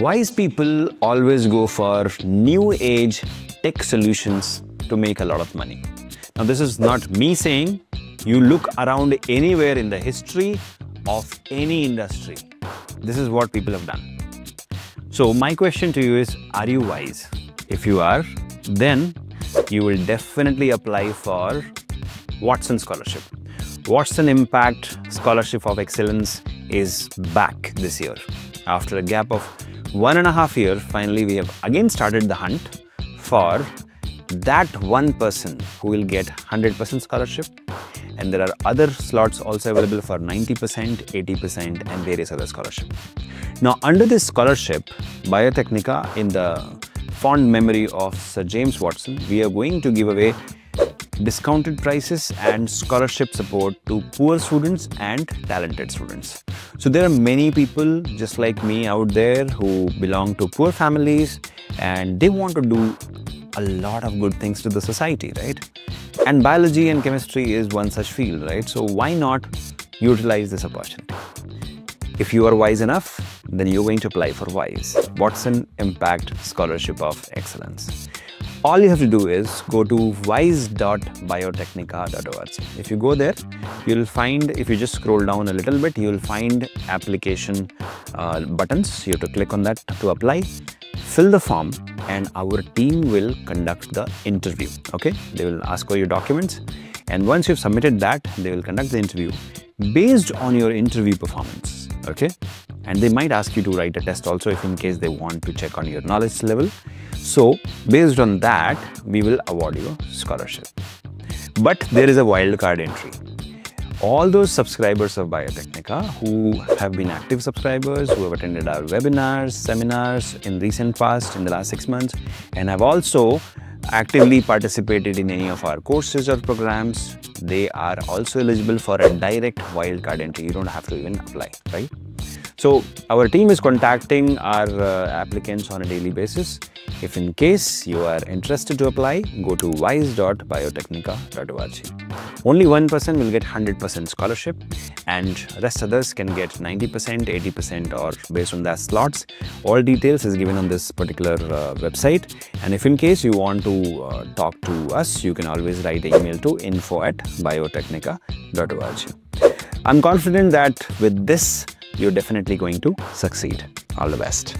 Wise people always go for new age tech solutions to make a lot of money. Now, this is not me saying, you look around anywhere in the history of any industry. This is what people have done. So, my question to you is Are you wise? If you are, then you will definitely apply for Watson Scholarship. Watson Impact Scholarship of Excellence is back this year. After a gap of one and a half year, finally we have again started the hunt for that one person who will get 100% scholarship and there are other slots also available for 90%, 80% and various other scholarship. Now under this scholarship, Biotecnika in the fond memory of Sir James Watson, we are going to give away discounted prices and scholarship support to poor students and talented students. So there are many people just like me out there who belong to poor families and they want to do a lot of good things to the society, right? And biology and chemistry is one such field, right? So why not utilize this opportunity? If you are wise enough, then you're going to apply for WISE, Watson Impact Scholarship of Excellence all you have to do is go to wise.biotecnika.org. If you go there, you'll find, if you just scroll down a little bit, you'll find application uh, buttons. You have to click on that to apply. Fill the form and our team will conduct the interview. Okay, they will ask for your documents and once you've submitted that, they will conduct the interview based on your interview performance. Okay, and they might ask you to write a test also if in case they want to check on your knowledge level. So based on that, we will award you a scholarship. But there is a wildcard entry. All those subscribers of Biotecnika who have been active subscribers, who have attended our webinars, seminars in recent past, in the last six months, and have also actively participated in any of our courses or programs, they are also eligible for a direct wildcard entry. You don't have to even apply, right? So our team is contacting our uh, applicants on a daily basis. If in case you are interested to apply, go to wise.biotecnika.org. Only one person will get 100% scholarship and rest others can get 90%, 80% or based on their slots. All details is given on this particular uh, website. And if in case you want to uh, talk to us, you can always write an email to info at biotecnika.org. I'm confident that with this you're definitely going to succeed. All the best.